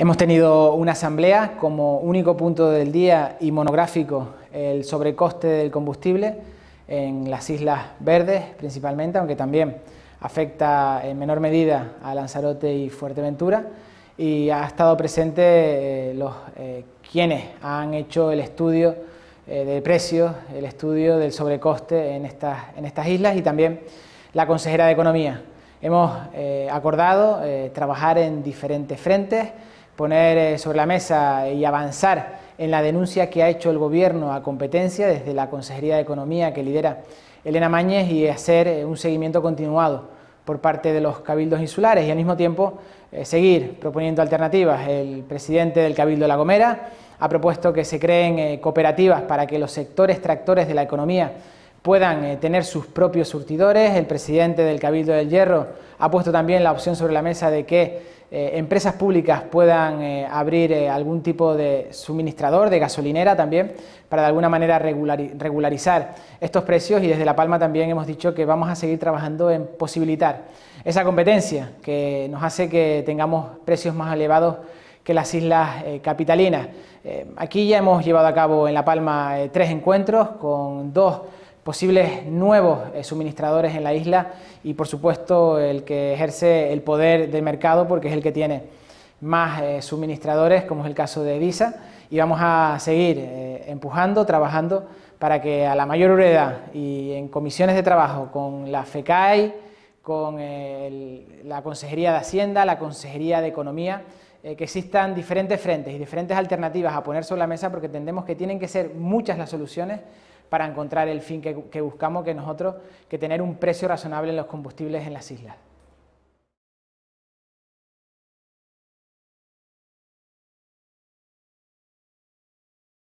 Hemos tenido una asamblea como único punto del día y monográfico el sobrecoste del combustible en las Islas Verdes principalmente, aunque también afecta en menor medida a Lanzarote y Fuerteventura y ha estado presente eh, los eh, quienes han hecho el estudio eh, de precios, el estudio del sobrecoste en estas, en estas islas y también la consejera de Economía. Hemos acordado trabajar en diferentes frentes, poner eh, sobre la mesa y avanzar en la denuncia que ha hecho el Gobierno a competencia desde la Consejería de Economía que lidera Elena Mañez y hacer eh, un seguimiento continuado por parte de los cabildos insulares y al mismo tiempo eh, seguir proponiendo alternativas. El presidente del Cabildo de La Gomera ha propuesto que se creen cooperativas para que los sectores tractores de la economía puedan tener sus propios surtidores. El presidente del Cabildo del Hierro ha puesto también la opción sobre la mesa de que eh, empresas públicas puedan eh, abrir eh, algún tipo de suministrador, de gasolinera también, para de alguna manera regularizar estos precios y desde La Palma también hemos dicho que vamos a seguir trabajando en posibilitar esa competencia que nos hace que tengamos precios más elevados que las islas capitalinas. aquí ya hemos llevado a cabo en La Palma tres encuentros con dos posibles nuevos eh, suministradores en la isla y por supuesto el que ejerce el poder del mercado porque es el que tiene más eh, suministradores como es el caso de Edisa y vamos a seguir eh, empujando, trabajando para que a la mayor brevedad y en comisiones de trabajo con la FECAI, con la Consejería de Hacienda, la Consejería de Economía, que existan diferentes frentes y diferentes alternativas a poner sobre la mesa porque entendemos que tienen que ser muchas las soluciones para encontrar el fin que, que buscamos, que nosotros, que tener un precio razonable en los combustibles en las islas.